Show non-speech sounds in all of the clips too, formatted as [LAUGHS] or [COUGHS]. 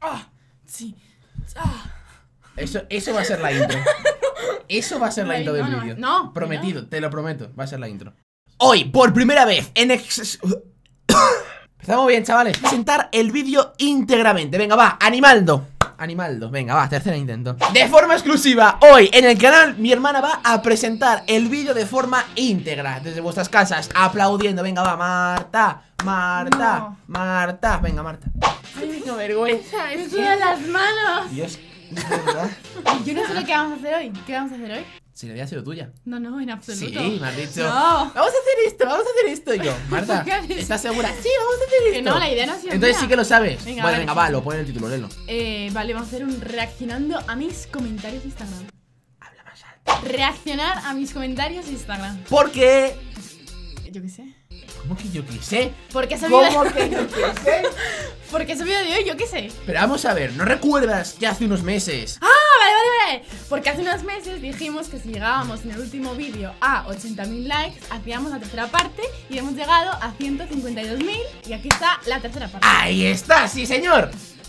Ah, sí. Ah. Eso, eso va a ser la intro. Eso va a ser la intro del no, no, vídeo. no, Prometido, te lo prometo. Va a ser la intro. Hoy, por primera vez, en ex... [COUGHS] Empezamos bien, chavales. Presentar el vídeo íntegramente. Venga, va, Animaldo. Animaldo, venga, va, tercer intento. De forma exclusiva, hoy en el canal, mi hermana va a presentar el vídeo de forma íntegra. Desde vuestras casas, aplaudiendo. Venga, va, Marta, Marta, No. Marta. Venga, Marta. Ay, qué vergüenza. Me sudan las manos. Dios, es verdad. [LAUGHS] Yo no sé lo que vamos a hacer hoy. ¿Qué vamos a hacer hoy? Si le había sido tuya. No, no, en absoluto. Sí, me has dicho. No. Vamos a hacer esto, vamos a hacer esto. Y yo, [LAUGHS] Marta, ¿Qué? ¿estás segura? Sí, vamos a hacer esto. Que no, la idea no ha sido Entonces mía. sí que lo sabes. Venga, bueno, vale, venga, va, lo pone en el título, léelo. Eh, vale, vamos a hacer un reaccionando a mis comentarios de Instagram. Habla más alto. Reaccionar a mis comentarios de Instagram. Porque. Yo qué sé. ¿Cómo que yo qué sé? Porque vídeo ¿Cómo que yo qué sé? [LAUGHS] Porque ese vídeo de hoy, yo qué sé. Pero vamos a ver, ¿no recuerdas que hace unos meses? Ah, vale, vale, vale. Porque hace unos meses dijimos que si llegábamos en el último vídeo a 80.000 likes, hacíamos la tercera parte y hemos llegado a 152.000 y aquí está la tercera parte. Ahí está, sí, señor.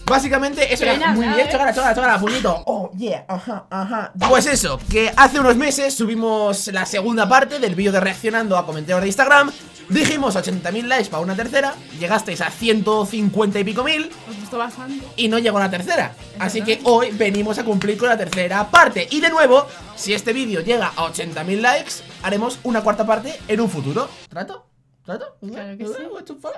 Básicamente, eso era muy bien. ¿eh? Chócala, chócala, chócala, puñito. Oh, yeah, ajá, ajá. Pues eso, que hace unos meses subimos la segunda parte del vídeo de reaccionando a comentarios de Instagram. Dijimos 80.000 likes para una tercera. Llegasteis a 150 y pico mil. Os gustó bastante. y no llegó la tercera. Así que hoy venimos a cumplir con la tercera parte. Y de nuevo, si este vídeo llega a 80.000 likes, haremos una cuarta parte en un futuro. ¿Trato? Claro que sí. What the fuck?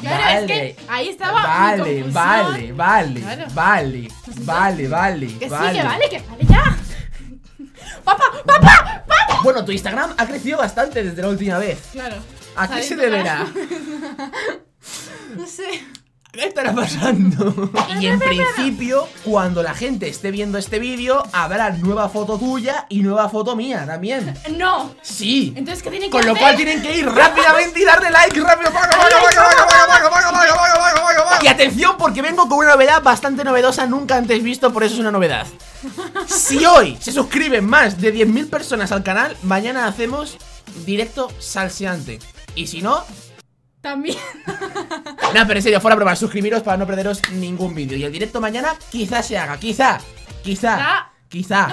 Claro, es que ahí estaba mi Vale, confusión. vale, vale, Claro. vale, vale, vale, Que vale. sí, que vale, que vale ya. [LAUGHS] ¡Papá! ¡Papá! ¡Papá! Bueno, tu Instagram ha crecido bastante desde la última vez. Claro. ¿A qué ¿Sabéis se deberá? [LAUGHS] No sé. ¿Qué estará pasando? Y en principio, cuando la gente esté viendo este vídeo, habrá nueva foto tuya y nueva foto mía también. No. Sí. Entonces, ¿qué tienen que Con hacer? lo cual tienen que ir rápidamente y darle like rápido. Y atención, porque vengo con una novedad bastante novedosa, nunca antes visto, por eso es una novedad. Si hoy se suscriben más de 10.000 personas al canal, mañana hacemos directo salseante. Y si no... También nada, pero en serio, fuera a probar, suscribiros para no perderos ningún vídeo. Y el directo mañana quizás se haga, quizá, quizá, Ah. quizá,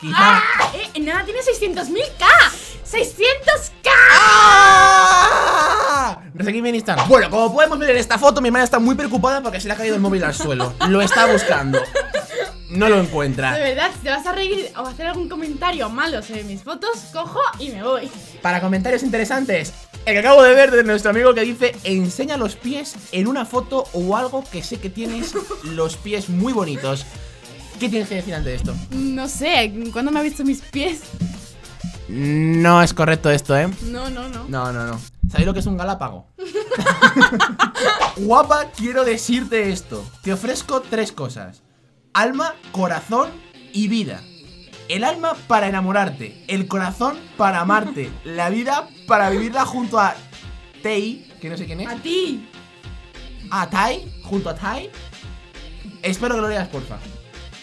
quizá. ¡Ah! Eh, nada, tiene 600.000k. ¡600k! ¡Ah! Seguidme bien Instagram. Bueno, como podemos ver en esta foto, mi hermana está muy preocupada porque se le ha caído el móvil al suelo. Lo está buscando. No lo De encuentra. verdad, si te vas a reír o hacer algún comentario malo sobre mis fotos, cojo y me voy. Para comentarios interesantes, el que acabo de ver de nuestro amigo que dice: Enseña los pies en una foto o algo que sé que tienes los pies muy bonitos. ¿Qué tienes que decir ante esto? No sé, ¿cuándo me ha visto mis pies? No es correcto esto, ¿eh? No, no, no. No, no, no. ¿Sabéis lo que es un galápago? [LAUGHS] Guapa, quiero decirte esto. Te ofrezco tres cosas. Alma, corazón y vida. El alma para enamorarte, el corazón para amarte, [LAUGHS] la vida para vivirla junto a Tei, que no sé quién es, A ti. a Tai, junto a Tai. Espero que lo leas, porfa.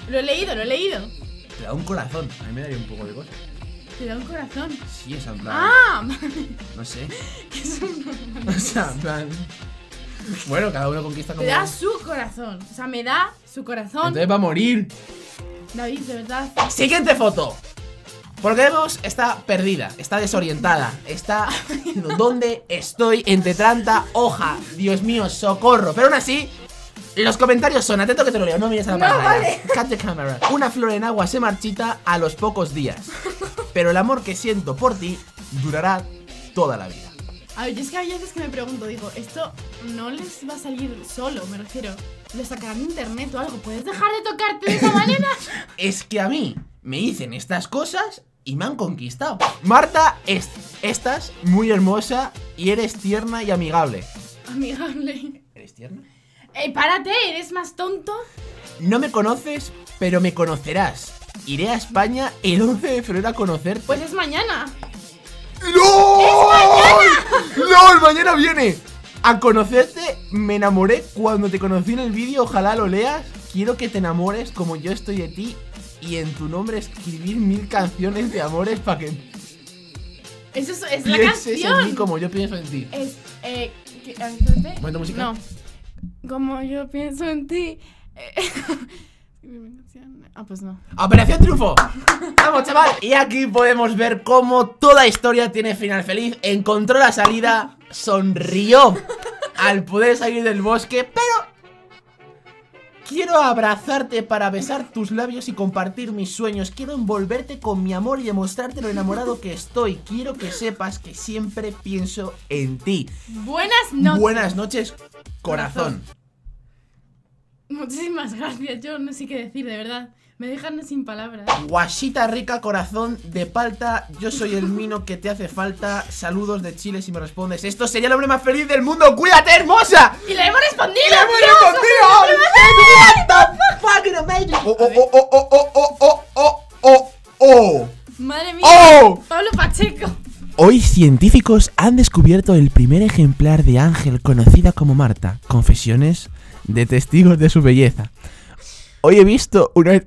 Lo he leído, lo he leído. Te da un corazón, a mí me daría un poco de cosa. Te da un corazón. Sí, es en plan, Ah, [LAUGHS] no sé. [LAUGHS] que es un... O sea, en plan... Bueno, cada uno conquista como... Te da su corazón. O sea, me da su corazón. Entonces va a morir. David, de verdad. Siguiente foto. Porque vemos está perdida, está desorientada, está ¿dónde estoy entre tanta hoja? Dios mío, socorro. Pero aún así, los comentarios son, atento que te lo leo, no mires a la No, pantalla. vale. Cut the camera. Una flor en agua se marchita a los pocos días, pero el amor que siento por ti durará toda la vida. A ver, yo es que hay veces que me pregunto, digo, esto no les va a salir solo, me refiero. Lo sacarán de internet o algo. ¿Puedes dejar de tocarte de esa manera? Es que a mí me dicen estas cosas y me han conquistado. Marta, es- estás muy hermosa y eres tierna y amigable. Amigable. ¿Eres tierna? ¡Ey, párate! ¿Eres más tonto? No me conoces, pero me conocerás. Iré a España el 11 de febrero a conocerte. Pues es mañana. ¡LOL! ¡LOL! Mañana viene. A conocerte, me enamoré cuando te conocí en el vídeo. Ojalá lo leas. Quiero que te enamores como yo estoy de ti. Y en tu nombre escribir mil canciones de amores para que Eso es, es la pienses en mí canción. como yo pienso en ti. Es, eh, ¿qué- a ver, espérate. Momento musical. No. Como yo pienso en ti. eh, [LAUGHS] ah, pues no. ¡Operación Triunfo! ¡Vamos, chaval! Y aquí podemos ver cómo toda historia tiene final feliz. Encontró la salida, sonrió al poder salir del bosque, pero... Quiero abrazarte para besar tus labios y compartir mis sueños. Quiero envolverte con mi amor y demostrarte lo enamorado que estoy. Quiero que sepas que siempre pienso en ti. Buenas noches. Buenas noches, corazón. Muchísimas gracias. Yo no sé qué decir, de verdad. Me dejan sin palabras. Guasita rica, corazón de palta. Yo soy el mino que te hace falta. Saludos de Chile si me respondes. Esto sería el hombre más feliz del mundo. ¡Cuídate, hermosa! ¡Y le hemos respondido! ¡Le hemos respondido! ¡What the fucking amazing! ¡Oh, oh, oh, oh, oh, oh, oh, oh, oh, oh! Madre mía. ¡Oh! Pablo Pacheco. Hoy científicos han descubierto el primer ejemplar de ángel conocida como Marta. Confesiones de testigos de su belleza. Hoy he visto una...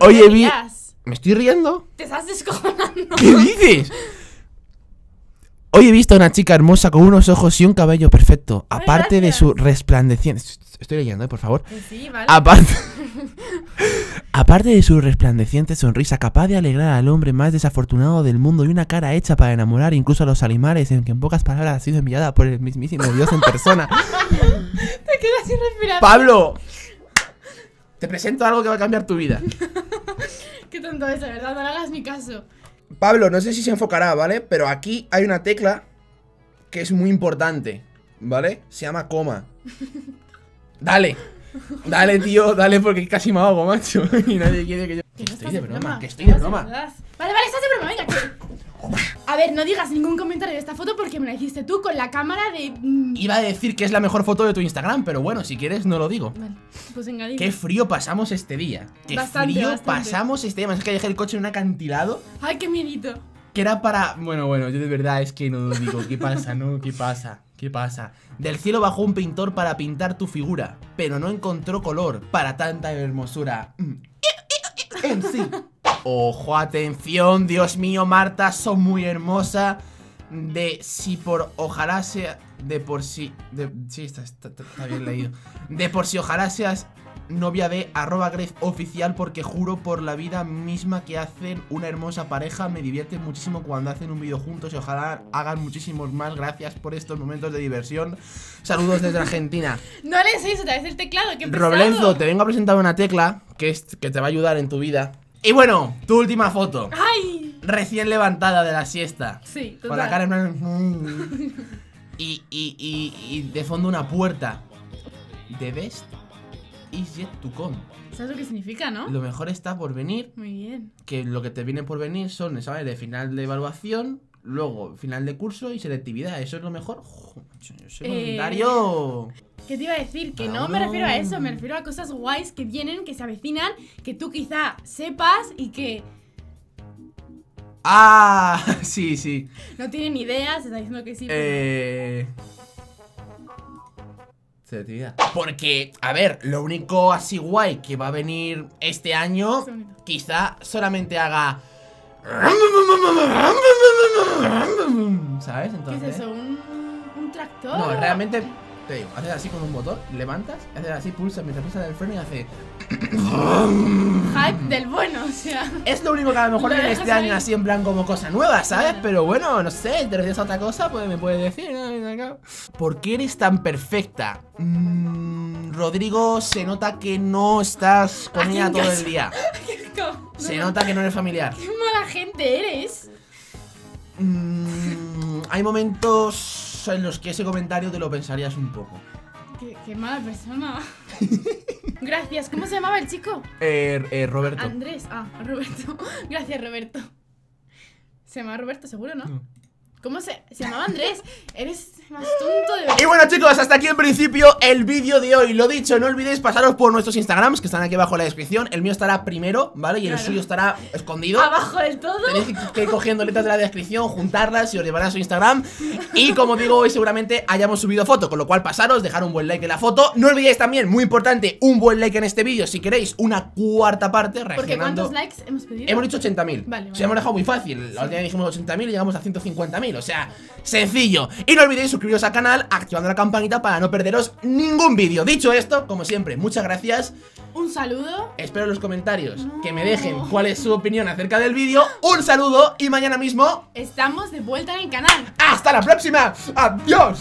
He vi... ¿Me estoy riendo? Te estás descojonando. ¿Qué dices? Hoy he visto a una chica hermosa con unos ojos y un cabello perfecto. Ay, Aparte de su resplandeciente. Estoy leyendo, eh, por favor. Sí, vale. Aparte. [LAUGHS] Aparte de su resplandeciente sonrisa, capaz de alegrar al hombre más desafortunado del mundo y una cara hecha para enamorar incluso a los animales, en que en pocas palabras ha sido enviada por el mismísimo Dios en persona. [LAUGHS] Te quedas sin respirar. ¡Pablo! Te presento algo que va a cambiar tu vida. [LAUGHS] Qué tonto es, de verdad. No le hagas mi caso. Pablo, no sé si se enfocará, ¿vale? Pero aquí hay una tecla que es muy importante, ¿vale? Se llama coma. [LAUGHS] Dale. Dale, tío, dale porque casi me hago, macho. [LAUGHS] Y nadie quiere que yo... Que no estoy de broma, que estoy de broma. Vale, vale, estás de broma, venga. que- A ver, no digas ningún comentario de esta foto porque me la hiciste tú con la cámara de. mm, Iba a decir que es la mejor foto de tu Instagram, pero bueno, si quieres no lo digo. Vale, pues venga, dime. Qué frío pasamos este día. Qué Bastante, frío bastante. pasamos este día. Más que dejé el coche en un acantilado Ay, qué miedito. que era para. Bueno, bueno, yo de verdad es que no lo digo. ¿Qué pasa, no? ¿Qué pasa? ¿Qué pasa? Del cielo bajó un pintor para pintar tu figura, pero no encontró color para tanta hermosura. Mm. En sí. Ojo, atención, Dios mío, Marta, son muy hermosa. De si por ojalá sea. De por si. De, sí, está, está- está- está bien leído. De por si ojalá seas novia de arroba Gref oficial porque juro por la vida misma que hacen una hermosa pareja. Me divierte muchísimo cuando hacen un vídeo juntos y ojalá hagan muchísimos más. Gracias por estos momentos de diversión. Saludos desde Argentina. [LAUGHS] No le enseñes otra vez el teclado, pesado. Roblenzo, te vengo a presentar una tecla que, es, que te va a ayudar en tu vida. Y bueno, tu última foto. ¡Ay! Recién levantada de la siesta. Sí, total. Con la cara en plan- [LAUGHS] Y, y, y, y de fondo una puerta. The best is yet to come. ¿Sabes lo que significa, no? Lo mejor está por venir. Muy bien. Que lo que te viene por venir son exámenes de final de evaluación. Luego final de curso y selectividad. ¿Eso es lo mejor? Yo soy Eh, voluntario. ¿Qué te iba a decir? Que no me refiero a eso, me refiero a cosas guays que vienen, que se avecinan, que tú quizá sepas y que Ah, [LAUGHS] sí, sí. no tienen ni idea, se está diciendo que sí. pero- Eh. Selectividad. Porque, a ver, lo único así guay que va a venir este año, quizá solamente haga. ¿Sabes? ¿Qué Entonces. es eso? ¿Un, un tractor? No, realmente. Te digo, haces así con un motor, levantas, haces así, pulsa mientras pulsa el freno y hace. Hype del bueno, o sea. Es lo único que a lo mejor dejas este año así en plan como cosa nueva, ¿sabes? Claro. Pero bueno, no sé, te refieres a otra cosa, pues me puedes decir. ¿Por qué eres tan perfecta? Mm, Rodrigo, se nota que no estás con ella todo el día. [LAUGHS] No, Se no, nota que no eres familiar. Qué mala gente eres. Mm, hay momentos en los que ese comentario te lo pensarías un poco. Qué, qué mala persona. Gracias. ¿Cómo se llamaba el chico? Eh, eh, Roberto. Andrés. Ah, Roberto. [LAUGHS] Gracias, Roberto. Se llama Roberto, seguro, ¿no? No. ¿Cómo se, se llamaba Andrés? Eres más tonto de verdad. Y bueno chicos, hasta aquí en principio el vídeo de hoy Lo dicho, no olvidéis pasaros por nuestros Instagrams Que están aquí abajo en la descripción El mío estará primero, ¿vale? Y el Claro. suyo estará escondido Abajo del todo. Tenéis que- ir cogiendo letras de la descripción, juntarlas y os llevarán a su Instagram. Y como digo, hoy seguramente hayamos subido foto, con lo cual pasaros, dejar un buen like en la foto. No olvidéis también, muy importante, un buen like en este vídeo si queréis una cuarta parte Porque. ¿cuántos likes hemos pedido? Hemos dicho 80.000. Vale, vale. sea, hemos dejado muy fácil. La última vez dijimos 80.000 y llegamos a 150.000. mail. O sea, sencillo. Y no olvidéis suscribiros al canal activando la campanita para no perderos ningún vídeo. Dicho esto, como siempre, muchas gracias. Un saludo. Espero en los comentarios que me dejen cuál es su opinión acerca del vídeo. Un saludo y mañana mismo. Estamos de vuelta en el canal. ¡Hasta la próxima! ¡Adiós!